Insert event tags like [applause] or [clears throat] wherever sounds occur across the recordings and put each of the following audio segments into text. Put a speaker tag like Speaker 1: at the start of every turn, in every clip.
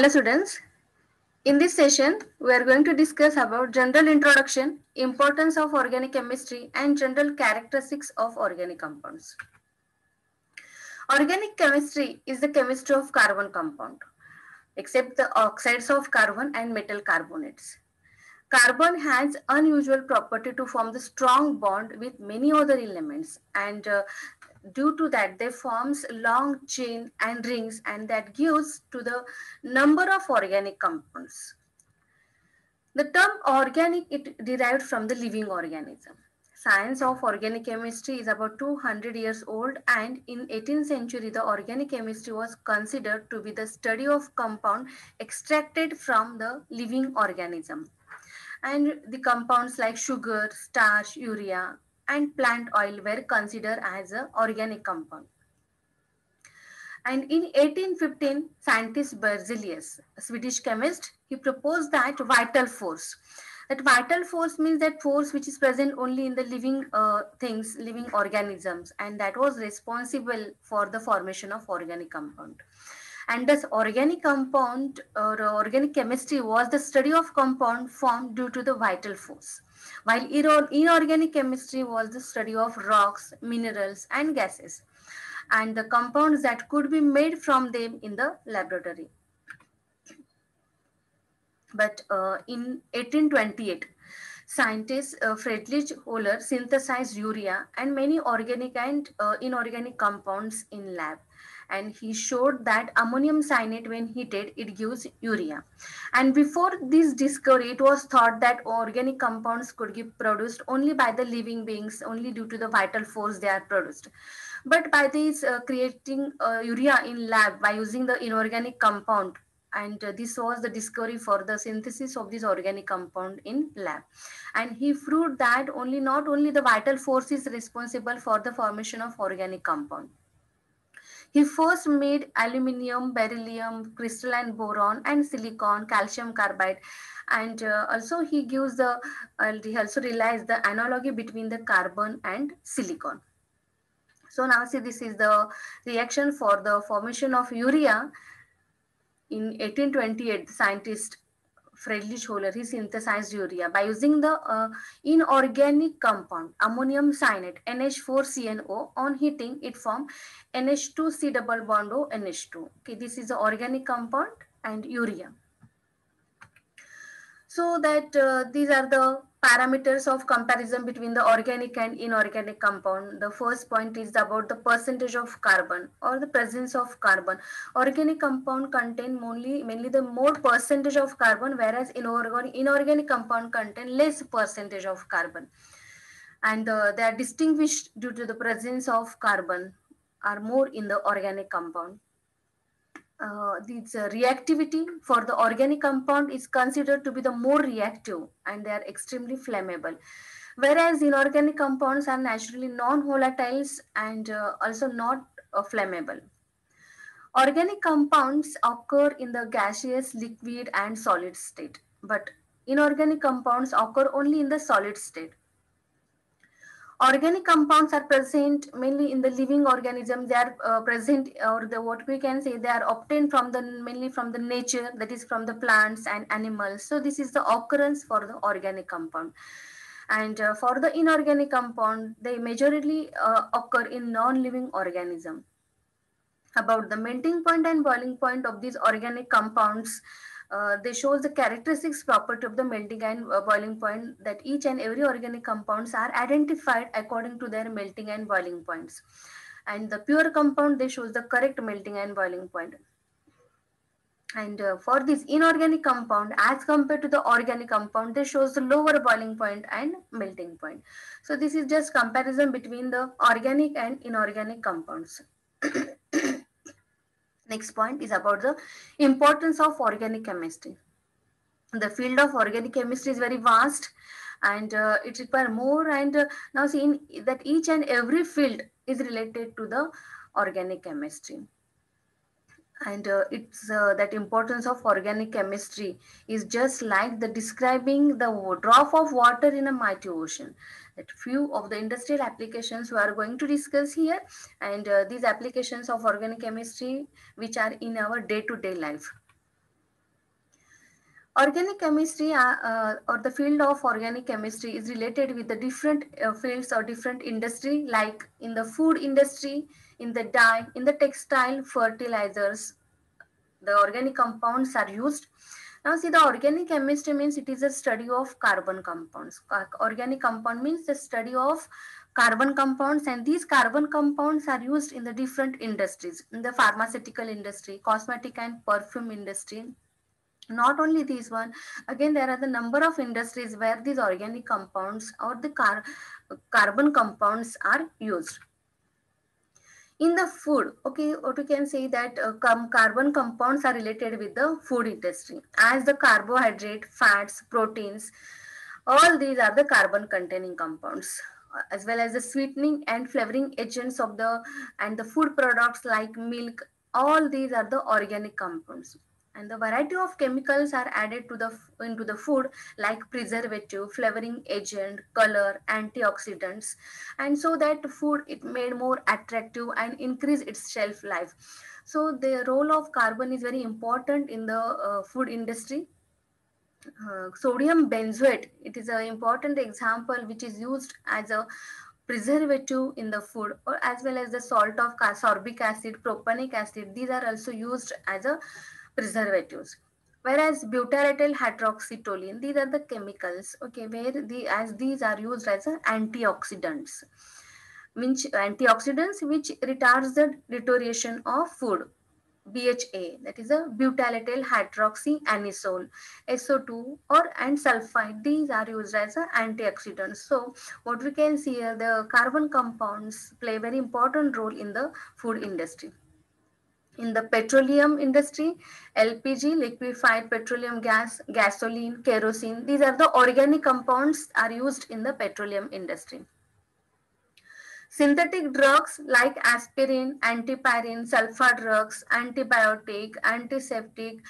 Speaker 1: Hello students. In this session, we are going to discuss about general introduction, importance of organic chemistry and general characteristics of organic compounds. Organic chemistry is the chemistry of carbon compound, except the oxides of carbon and metal carbonates. Carbon has unusual property to form the strong bond with many other elements and uh, due to that they forms long chain and rings and that gives to the number of organic compounds. The term organic it derived from the living organism. Science of organic chemistry is about 200 years old and in 18th century the organic chemistry was considered to be the study of compound extracted from the living organism. And the compounds like sugar starch urea and plant oil were considered as an organic compound. And in 1815, scientist Berzelius, a Swedish chemist, he proposed that vital force. That vital force means that force which is present only in the living uh, things, living organisms, and that was responsible for the formation of organic compound. And this organic compound or organic chemistry was the study of compound formed due to the vital force while inorganic chemistry was the study of rocks, minerals, and gases, and the compounds that could be made from them in the laboratory. But uh, in 1828, scientist uh, Friedrich Wöhler synthesized urea and many organic and uh, inorganic compounds in lab and he showed that ammonium cyanate when heated it gives urea. And before this discovery it was thought that organic compounds could be produced only by the living beings only due to the vital force they are produced. But by this uh, creating uh, urea in lab by using the inorganic compound and uh, this was the discovery for the synthesis of this organic compound in lab. And he proved that only not only the vital force is responsible for the formation of organic compound he first made aluminium, beryllium, crystalline boron, and silicon, calcium carbide. And uh, also he gives the, uh, he also realized the analogy between the carbon and silicon. So now see this is the reaction for the formation of urea. In 1828, the scientist Friedrich Wöhler, he synthesized urea by using the uh, inorganic compound ammonium cyanate NH4CNO on heating it form NH2C double bond O NH2. Okay, this is the organic compound and urea. So that uh, these are the parameters of comparison between the organic and inorganic compound. The first point is about the percentage of carbon or the presence of carbon. Organic compound contain mainly, mainly the more percentage of carbon whereas inorganic, inorganic compound contain less percentage of carbon. And uh, they are distinguished due to the presence of carbon are more in the organic compound uh, this uh, reactivity for the organic compound is considered to be the more reactive and they are extremely flammable. Whereas inorganic compounds are naturally non-volatiles and uh, also not uh, flammable. Organic compounds occur in the gaseous, liquid and solid state, but inorganic compounds occur only in the solid state. Organic compounds are present mainly in the living organism. They are uh, present or the what we can say they are obtained from the mainly from the nature that is from the plants and animals. So this is the occurrence for the organic compound. And uh, for the inorganic compound, they majorly uh, occur in non-living organism. About the melting point and boiling point of these organic compounds, uh, they shows the characteristics property of the melting and uh, boiling point that each and every organic compounds are identified according to their melting and boiling points. And the pure compound, they shows the correct melting and boiling point. And uh, for this inorganic compound, as compared to the organic compound, they shows the lower boiling point and melting point. So this is just comparison between the organic and inorganic compounds. [coughs] Next point is about the importance of organic chemistry. The field of organic chemistry is very vast and uh, it requires more and uh, now seeing that each and every field is related to the organic chemistry and uh, it's uh, that importance of organic chemistry is just like the describing the drop of water in a mighty ocean. That few of the industrial applications we are going to discuss here and uh, these applications of organic chemistry which are in our day-to-day -day life. Organic chemistry uh, uh, or the field of organic chemistry is related with the different uh, fields or different industry like in the food industry, in the dye, in the textile, fertilizers. The organic compounds are used. Now see the organic chemistry means it is a study of carbon compounds. Organic compound means the study of carbon compounds and these carbon compounds are used in the different industries in the pharmaceutical industry cosmetic and perfume industry not only these one again there are the number of industries where these organic compounds or the car carbon compounds are used in the food okay what we can say that uh, carbon compounds are related with the food industry. As the carbohydrate fats proteins all these are the carbon containing compounds uh, as well as the sweetening and flavoring agents of the and the food products like milk all these are the organic compounds and the variety of chemicals are added to the into the food like preservative flavoring agent color antioxidants. And so that food it made more attractive and increase its shelf life. So the role of carbon is very important in the uh, food industry. Uh, sodium benzoate it is an important example which is used as a preservative in the food or as well as the salt of sorbic acid propionic acid. These are also used as a preservatives. Whereas butylated hydroxytoluene these are the chemicals okay where the as these are used as antioxidants which antioxidants which retards the deterioration of food BHA that is a butylated hydroxyanisole SO2 or and sulfide these are used as antioxidants. So what we can see here the carbon compounds play a very important role in the food industry in the petroleum industry, LPG, liquefied petroleum gas, gasoline, kerosene, these are the organic compounds are used in the petroleum industry. Synthetic drugs like aspirin, antipyrine, sulfa drugs, antibiotic, antiseptic,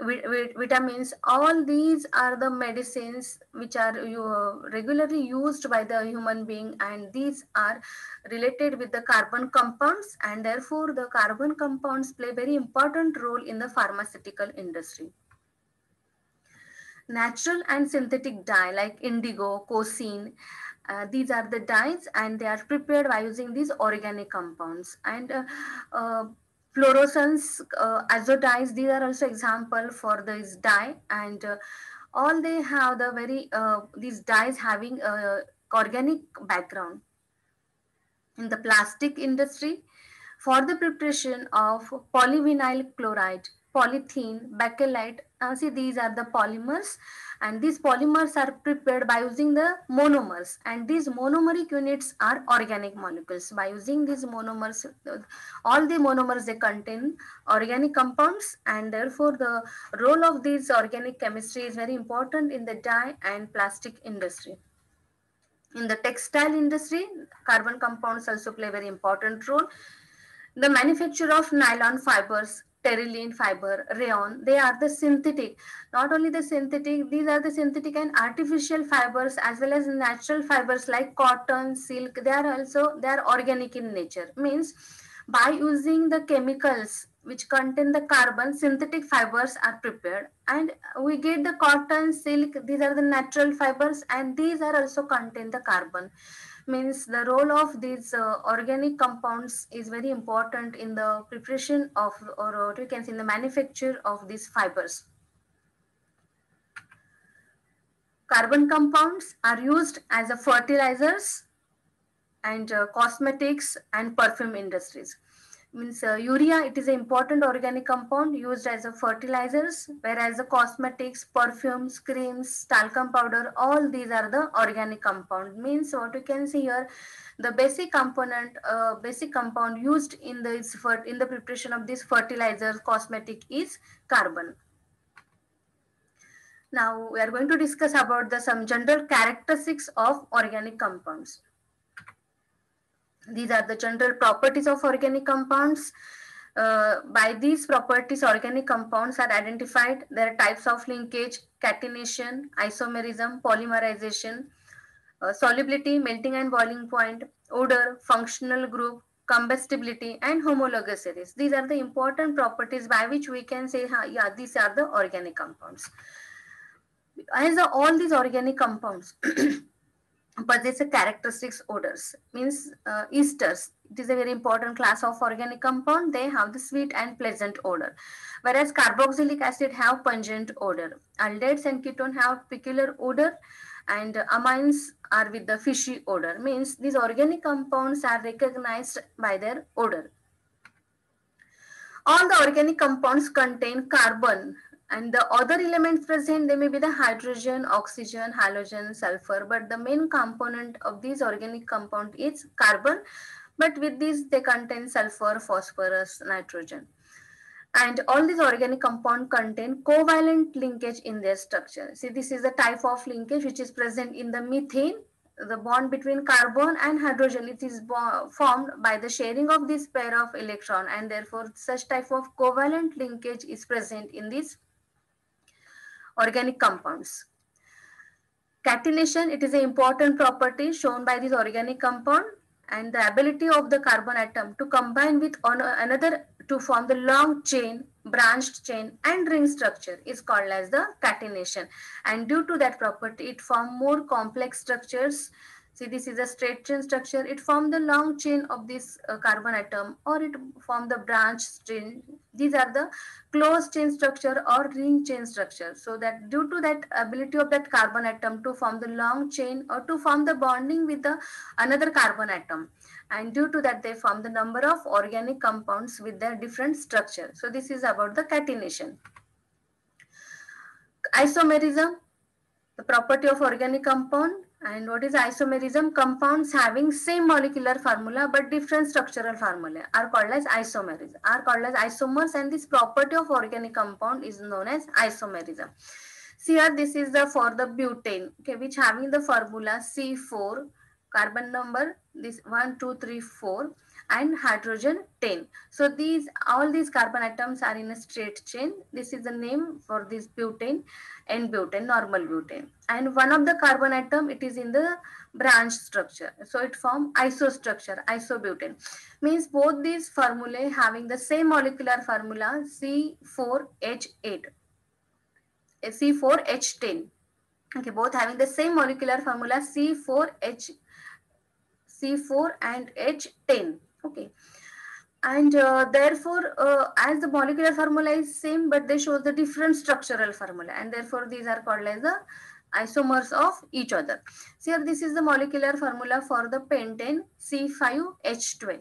Speaker 1: vitamins. All these are the medicines which are regularly used by the human being and these are related with the carbon compounds and therefore the carbon compounds play very important role in the pharmaceutical industry. Natural and synthetic dye like indigo cosine uh, these are the dyes and they are prepared by using these organic compounds. And uh, uh, fluorescein uh, azodyes these are also example for this dye. And uh, all they have the very uh, these dyes having a organic background in the plastic industry for the preparation of polyvinyl chloride polythene bakelite uh, see these are the polymers and these polymers are prepared by using the monomers and these monomeric units are organic molecules. By using these monomers all the monomers they contain organic compounds and therefore the role of these organic chemistry is very important in the dye and plastic industry. In the textile industry carbon compounds also play a very important role. The manufacture of nylon fibers terylene fiber, rayon, they are the synthetic. Not only the synthetic, these are the synthetic and artificial fibers as well as natural fibers like cotton, silk. They are also, they are organic in nature. Means by using the chemicals which contain the carbon, synthetic fibers are prepared and we get the cotton, silk, these are the natural fibers and these are also contain the carbon means the role of these uh, organic compounds is very important in the preparation of or what we can say in the manufacture of these fibers. Carbon compounds are used as a fertilizers and uh, cosmetics and perfume industries means uh, urea it is an important organic compound used as a fertilizers whereas the cosmetics perfumes creams talcum powder all these are the organic compound. Means what you can see here the basic component uh, basic compound used in the in the preparation of this fertilizer cosmetic is carbon. Now we are going to discuss about the some general characteristics of organic compounds these are the general properties of organic compounds. Uh, by these properties, organic compounds are identified. There are types of linkage, catenation, isomerism, polymerization, uh, solubility, melting and boiling point, odor, functional group, combustibility, and homologous series. These are the important properties by which we can say, yeah, these are the organic compounds. As all these organic compounds [clears throat] possess a characteristics odors, means uh, esters. It is a very important class of organic compound. They have the sweet and pleasant odor. Whereas carboxylic acid have pungent odor. Aldehydes and ketone have peculiar odor and amines are with the fishy odor means these organic compounds are recognized by their odor. All the organic compounds contain carbon and the other elements present they may be the hydrogen, oxygen, halogen, sulfur but the main component of these organic compound is carbon but with these, they contain sulfur, phosphorus, nitrogen and all these organic compound contain covalent linkage in their structure. See, this is the type of linkage which is present in the methane, the bond between carbon and hydrogen. It is formed by the sharing of this pair of electron and therefore such type of covalent linkage is present in these organic compounds. Catenation, it is an important property shown by this organic compound and the ability of the carbon atom to combine with another to form the long chain, branched chain and ring structure is called as the catenation. And due to that property, it form more complex structures. See, this is a straight chain structure. It form the long chain of this uh, carbon atom or it form the branch chain. These are the closed chain structure or ring chain structure. So that due to that ability of that carbon atom to form the long chain or to form the bonding with the another carbon atom and due to that they form the number of organic compounds with their different structure. So this is about the catenation. Isomerism, the property of organic compound and what is isomerism? Compounds having same molecular formula but different structural formula are called as isomerism, are called as isomers and this property of organic compound is known as isomerism. See here this is the for the butane okay, which having the formula C4 carbon number this 1 2 3 4 and hydrogen 10 so these all these carbon atoms are in a straight chain. This is the name for this butane and butane normal butane. And one of the carbon atom it is in the branch structure. So it form isostructure isobutane. Means both these formulae having the same molecular formula c4h8 c4h10 okay both having the same molecular formula c4h C4 and H10. Okay. And uh, therefore, uh, as the molecular formula is same, but they show the different structural formula. And therefore, these are called as the isomers of each other. So here, this is the molecular formula for the pentane C5H12.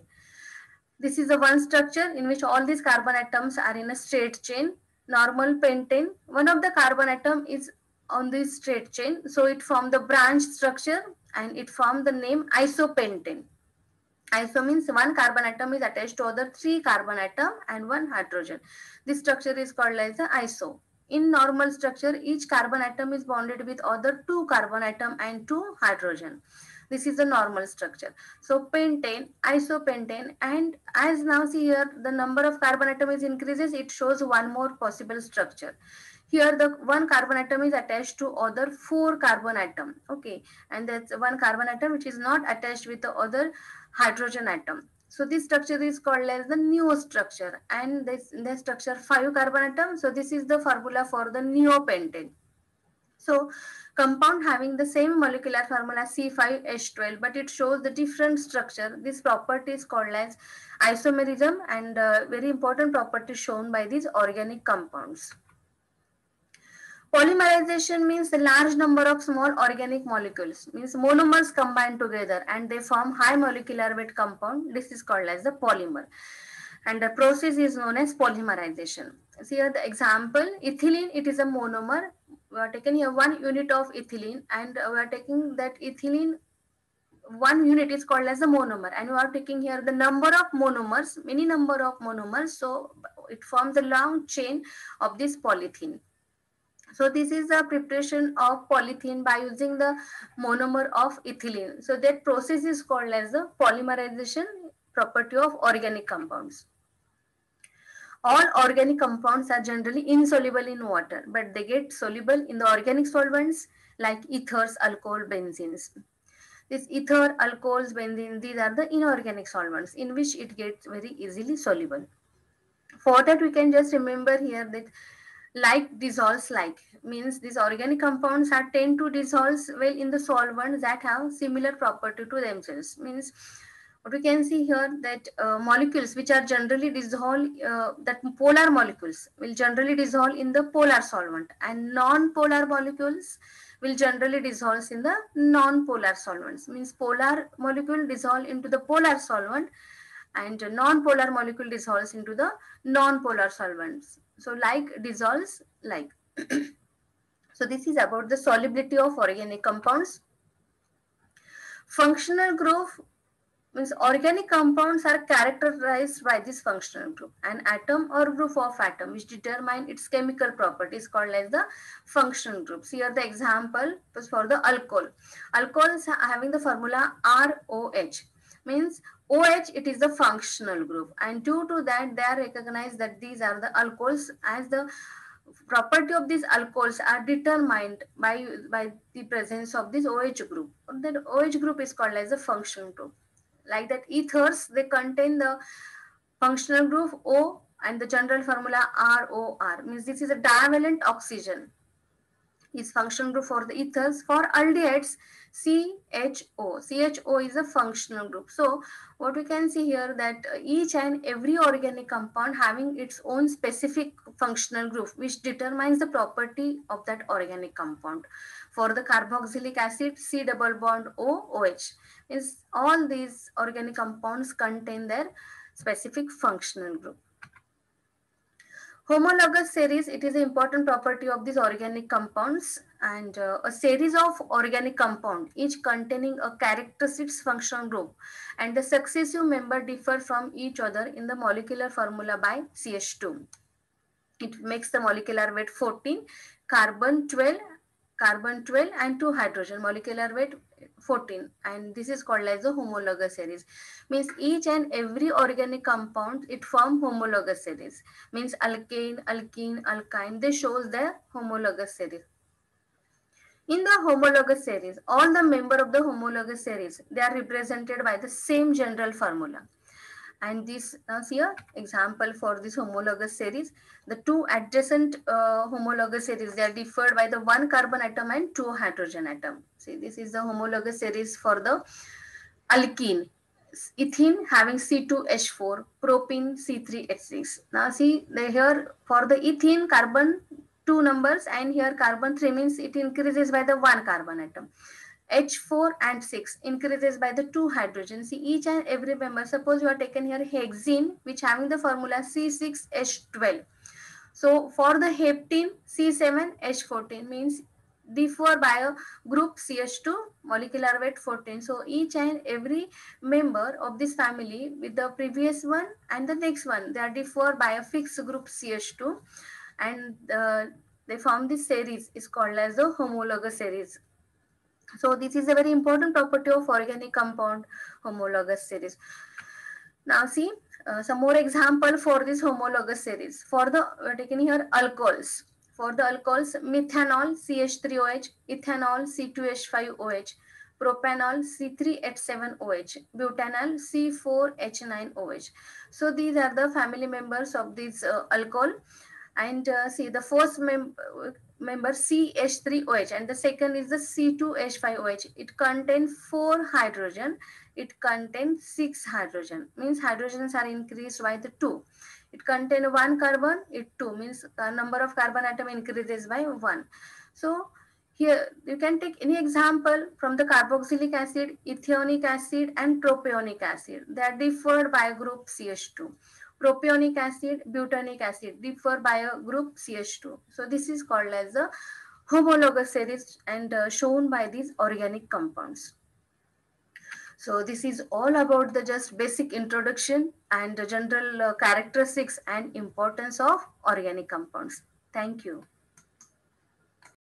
Speaker 1: This is the one structure in which all these carbon atoms are in a straight chain. Normal pentane, one of the carbon atom is on this straight chain. So it formed the branch structure and it formed the name isopentane. Iso means one carbon atom is attached to other three carbon atom and one hydrogen. This structure is called as the iso. In normal structure, each carbon atom is bonded with other two carbon atom and two hydrogen. This is the normal structure. So pentane, isopentane and as now see here the number of carbon atom is increases, it shows one more possible structure. Here the one carbon atom is attached to other four carbon atom. Okay. And that's one carbon atom which is not attached with the other hydrogen atom. So this structure is called as the neo structure and this in the structure five carbon atom. So this is the formula for the neopentane. So compound having the same molecular formula C5H12 but it shows the different structure. This property is called as isomerism and uh, very important property shown by these organic compounds. Polymerization means the large number of small organic molecules, means monomers combined together and they form high molecular weight compound. This is called as the polymer. And the process is known as polymerization. See here the example, ethylene, it is a monomer. We are taking here one unit of ethylene and we are taking that ethylene one unit is called as a monomer and we are taking here the number of monomers, many number of monomers. So it forms a long chain of this polythene. So this is the preparation of polythene by using the monomer of ethylene. So that process is called as the polymerization property of organic compounds. All organic compounds are generally insoluble in water, but they get soluble in the organic solvents like ethers, alcohol, benzenes. This ether, alcohols, benzene, these are the inorganic solvents in which it gets very easily soluble. For that, we can just remember here that like dissolves like. Means these organic compounds are tend to dissolve well in the solvents that have similar property to themselves. Means what we can see here that uh, molecules which are generally dissolved uh, that polar molecules will generally dissolve in the polar solvent and non-polar molecules will generally dissolve in the non-polar solvents. Means polar molecule dissolve into the polar solvent and non-polar molecule dissolves into the non-polar solvents so like dissolves like. [clears throat] so this is about the solubility of organic compounds. Functional group means organic compounds are characterized by this functional group. An atom or group of atom which determine its chemical properties called as the functional groups. Here the example is for the alcohol. Alcohol is having the formula ROH means OH, it is the functional group. And due to that, they are recognized that these are the alcohols as the property of these alcohols are determined by, by the presence of this OH group. That OH group is called as a functional group. Like that ethers, they contain the functional group O and the general formula ROR means this is a divalent oxygen is functional group for the ethers. For aldehydes, CHO. CHO is a functional group. So what we can see here that each and every organic compound having its own specific functional group which determines the property of that organic compound. For the carboxylic acid, C double bond O, OH. Is all these organic compounds contain their specific functional group. Homologous series, it is an important property of these organic compounds and uh, a series of organic compound, each containing a characteristic functional group and the successive member differ from each other in the molecular formula by CH2. It makes the molecular weight 14, carbon 12, carbon 12 and 2 hydrogen, molecular weight 14 and this is called as a homologous series. Means each and every organic compound it form homologous series. Means alkane alkene alkyne they shows the homologous series. In the homologous series, all the member of the homologous series, they are represented by the same general formula. And this uh, here example for this homologous series, the two adjacent uh, homologous series, they are differed by the one carbon atom and two hydrogen atom. See, this is the homologous series for the alkene. Ethene having C2H4, propene C3H6. Now see, they here for the ethene carbon two numbers and here carbon 3 means it increases by the one carbon atom. H4 and 6 increases by the two hydrogen. See each and every member. Suppose you are taken here hexene which having the formula C6H12. So for the heptene C7H14 means differ by a group CH2 molecular weight 14. So each and every member of this family with the previous one and the next one they are differ by a fixed group CH2 and uh, they form this series is called as the homologous series. So this is a very important property of organic compound homologous series. Now see uh, some more example for this homologous series. For the we are taking here alcohols. For the alcohols, methanol CH3OH, ethanol C2H5OH, propanol C3H7OH, butanol C4H9OH. So these are the family members of this uh, alcohol and uh, see the first mem member CH3OH and the second is the C2H5OH. It contains four hydrogen. It contains six hydrogen. Means hydrogens are increased by the two. It contains one carbon. It two means the number of carbon atom increases by one. So here you can take any example from the carboxylic acid, ethanoic acid and propionic acid. They are differed by group CH2 propionic acid, butanic acid differ by a group CH2. So this is called as a homologous series and uh, shown by these organic compounds. So this is all about the just basic introduction and the general uh, characteristics and importance of organic compounds. Thank you.